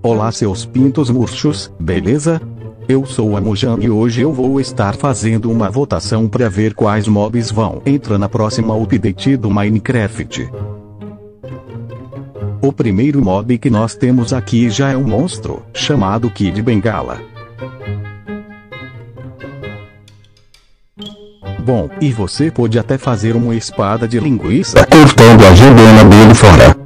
Olá seus pintos murchos, beleza? Eu sou a Mojang e hoje eu vou estar fazendo uma votação para ver quais mobs vão entrar na próxima update do Minecraft. O primeiro mob que nós temos aqui já é um monstro, chamado Kid Bengala. Bom, e você pode até fazer uma espada de linguiça cortando a gemena dele fora.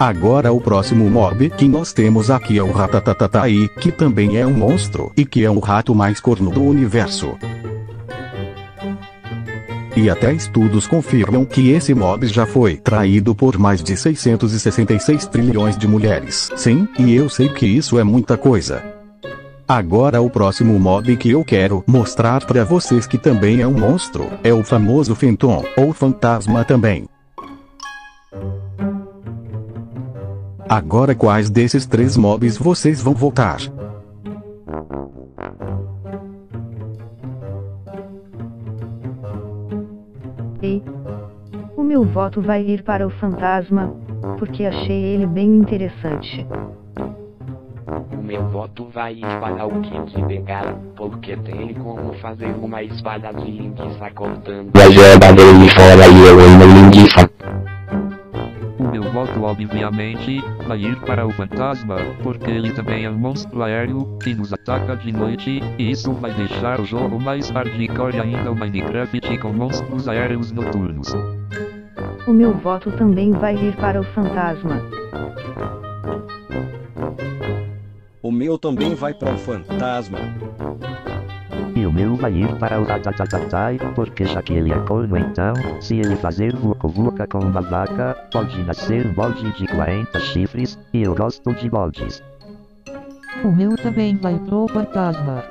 Agora o próximo mob que nós temos aqui é o Ratatatatai, que também é um monstro e que é o rato mais corno do universo. E até estudos confirmam que esse mob já foi traído por mais de 666 trilhões de mulheres. Sim, e eu sei que isso é muita coisa. Agora o próximo mob que eu quero mostrar para vocês que também é um monstro, é o famoso Fenton, ou Fantasma também. Agora quais desses três mobs vocês vão votar? Ei. O meu voto vai ir para o fantasma, porque achei ele bem interessante. O meu voto vai ir para o Kid Bengala, porque tem como fazer uma espada de linguiça cortando. E a joga dele fora e eu amo linguiça. O meu voto obviamente vai ir para o fantasma, porque ele também é um monstro aéreo que nos ataca de noite, e isso vai deixar o jogo mais hardcore ainda o Minecraft com monstros aéreos noturnos. O meu voto também vai ir para o fantasma. O meu também vai para o fantasma. E o meu vai ir para o Ratatatai, porque já que ele é corno então, se ele fazer vucu vuca com uma vaca, pode nascer um bode de 40 chifres, e eu gosto de bodes. O meu também vai pro fantasma.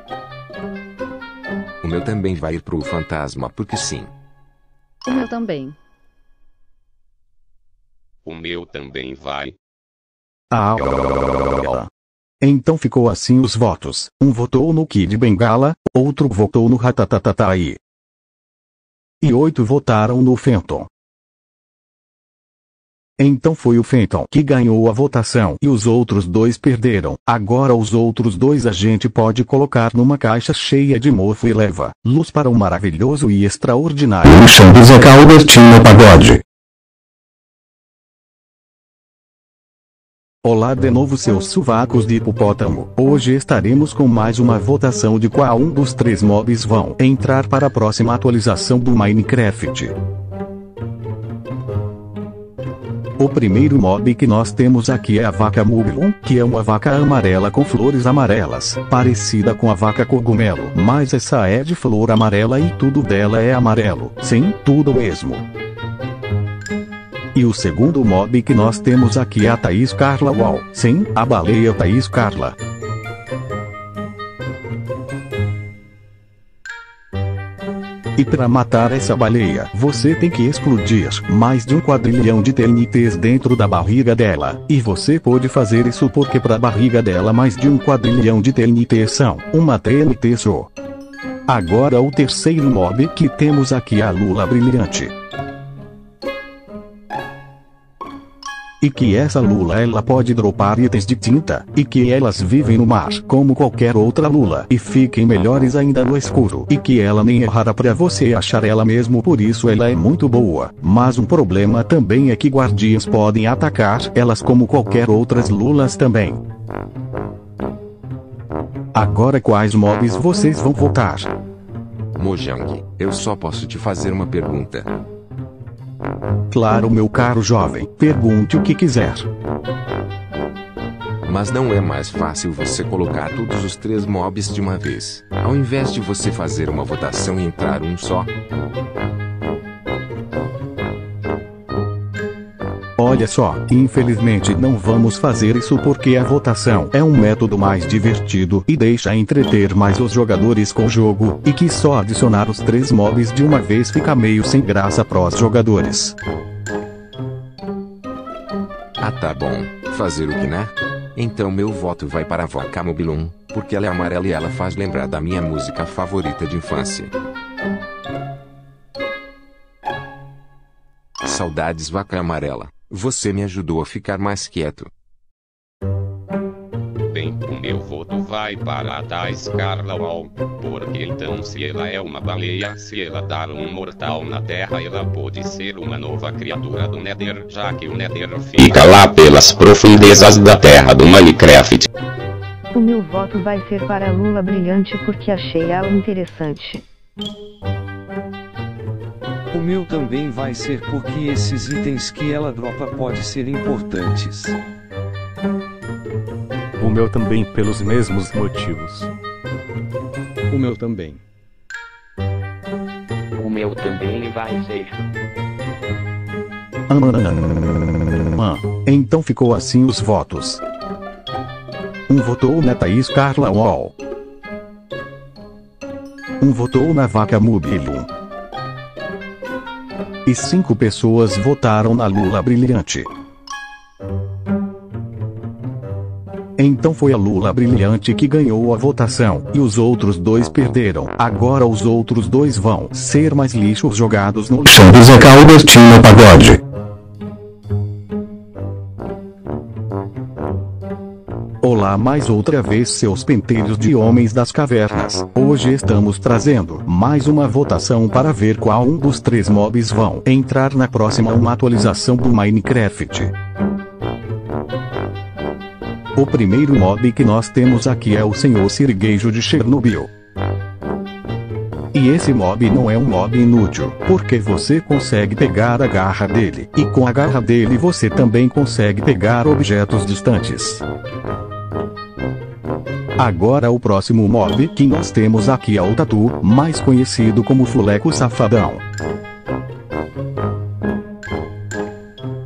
O meu também vai ir pro fantasma porque sim. O meu também. O meu também vai. Ah, então ficou assim os votos. Um votou no Kid Bengala, outro votou no Ratatatatai. E oito votaram no Fenton. Então foi o Fenton que ganhou a votação e os outros dois perderam. Agora os outros dois a gente pode colocar numa caixa cheia de mofo e leva luz para o maravilhoso e extraordinário chão do Zeca Albertino Pagode. Olá de novo seus suvacos de hipopótamo. Hoje estaremos com mais uma votação de qual um dos três mobs vão entrar para a próxima atualização do Minecraft. O primeiro mob que nós temos aqui é a vaca Mubilon, que é uma vaca amarela com flores amarelas, parecida com a vaca cogumelo, mas essa é de flor amarela e tudo dela é amarelo. Sim, tudo mesmo. E o segundo mob que nós temos aqui é a Thaís Carla Wall. Sim, a baleia Thaís Carla. E para matar essa baleia, você tem que explodir mais de um quadrilhão de TNTs dentro da barriga dela. E você pode fazer isso porque para a barriga dela mais de um quadrilhão de TNTs são uma TNT só. Agora o terceiro mob que temos aqui é a Lula Brilhante. E que essa lula ela pode dropar itens de tinta, e que elas vivem no mar como qualquer outra lula e fiquem melhores ainda no escuro. E que ela nem é rara pra você achar ela mesmo por isso ela é muito boa. Mas um problema também é que guardiãs podem atacar elas como qualquer outras lulas também. Agora quais mobs vocês vão votar? Mojang, eu só posso te fazer uma pergunta. Claro, meu caro jovem, pergunte o que quiser. Mas não é mais fácil você colocar todos os três mobs de uma vez, ao invés de você fazer uma votação e entrar um só? Olha só, infelizmente não vamos fazer isso porque a votação é um método mais divertido e deixa entreter mais os jogadores com o jogo, e que só adicionar os três mobs de uma vez fica meio sem graça pros jogadores. Ah tá bom, fazer o que né? Então meu voto vai para a Vaca Mobilon, porque ela é amarela e ela faz lembrar da minha música favorita de infância. Saudades Vaca Amarela. Você me ajudou a ficar mais quieto. Bem, o meu voto vai para a da Scarla Wall. Porque então se ela é uma baleia, se ela dar um mortal na Terra, ela pode ser uma nova criatura do Nether, já que o Nether fica lá pelas profundezas da Terra do Minecraft. O meu voto vai ser para a Lula Brilhante porque achei ela interessante. O meu também vai ser porque esses itens que ela dropa pode ser importantes. O meu também pelos mesmos motivos. O meu também. O meu também vai ser. Ah, então ficou assim os votos. Um votou na Thaís Carla Wall. Um votou na Vaca Mobilum. E cinco pessoas votaram na Lula Brilhante. Então foi a Lula Brilhante que ganhou a votação, e os outros dois perderam. Agora os outros dois vão ser mais lixos jogados no lixão do Zé Caldestino Pagode. Olá mais outra vez seus penteiros de homens das cavernas. Hoje estamos trazendo mais uma votação para ver qual um dos três mobs vão entrar na próxima uma atualização do Minecraft. O primeiro mob que nós temos aqui é o Senhor Sirigueijo de Chernobyl. E esse mob não é um mob inútil, porque você consegue pegar a garra dele, e com a garra dele você também consegue pegar objetos distantes. Agora o próximo mob que nós temos aqui é o Tatu, mais conhecido como Fuleco Safadão.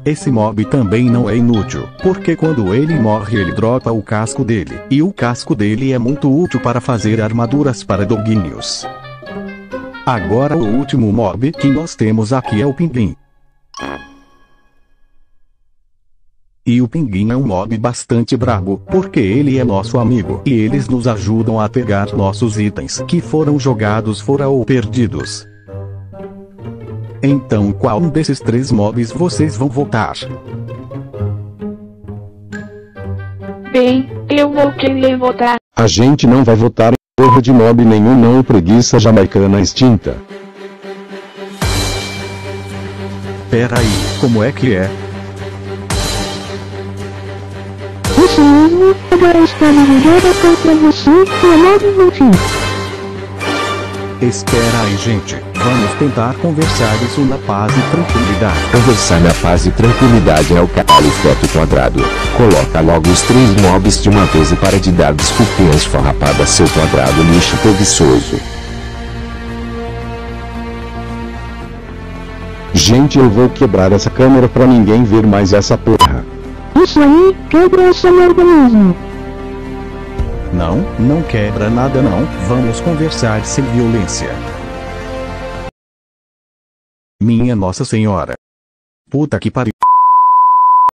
Esse mob também não é inútil, porque quando ele morre ele dropa o casco dele, e o casco dele é muito útil para fazer armaduras para doguinhos. Agora o último mob que nós temos aqui é o Pinguim. E o Pinguim é um mob bastante brabo, porque ele é nosso amigo e eles nos ajudam a pegar nossos itens que foram jogados fora ou perdidos. Então qual um desses três mobs vocês vão votar? Bem, eu vou querer votar. A gente não vai votar em porra de mob nenhum não preguiça jamaicana extinta. Pera aí, como é que é? Isso mesmo, agora está na jogada contra você, o mob Voltin. Espera aí gente, vamos tentar conversar isso na paz e tranquilidade. Conversar na paz e tranquilidade é o caralho feto quadrado. Coloca logo os três mobs de uma vez e para de dar desculpinhas farrapada seu quadrado lixo preguiçoso. Gente eu vou quebrar essa câmera pra ninguém ver mais essa porra. Isso aí, quebra essa merda mesmo. Não, não quebra nada não, vamos conversar sem violência. Minha Nossa Senhora. Puta que pariu.